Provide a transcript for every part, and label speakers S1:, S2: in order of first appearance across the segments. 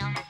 S1: Antonio.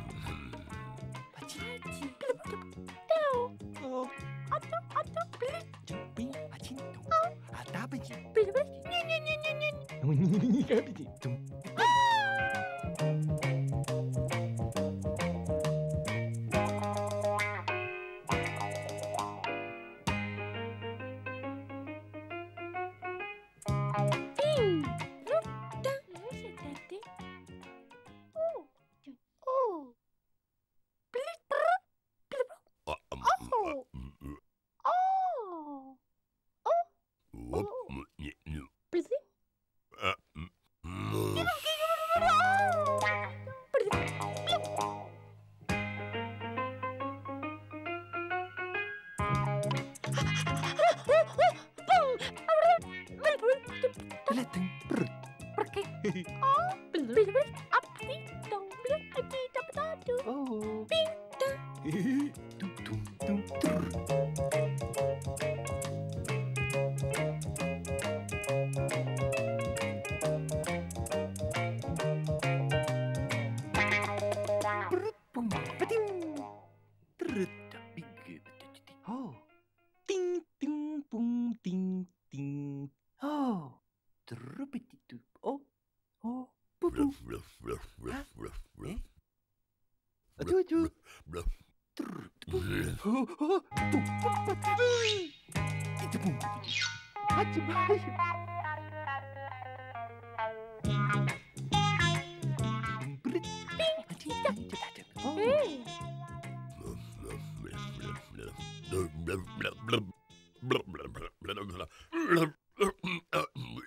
S2: капайте,
S1: понимаете? Не-не-не-не-не.
S2: Не капайте.
S1: Okay. oh, up
S2: Oh. Oh. Ding, ding, boom, ding, ding. Oh. Troepetietoep. Oh, oh, poepoe.
S3: Huh? Eh? Doe, doe.
S2: Troepetietoep. Oh, oh, doe. Poepoe. Hatje, hatje. Hey.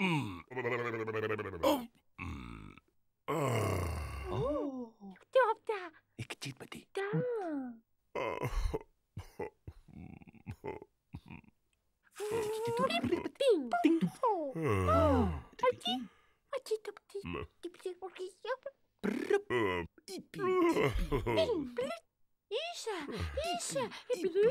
S3: 음. 어. 음. 어.
S1: 오. 없다.
S2: 이게 뭐지?
S1: 다. Isha, Isha, et puis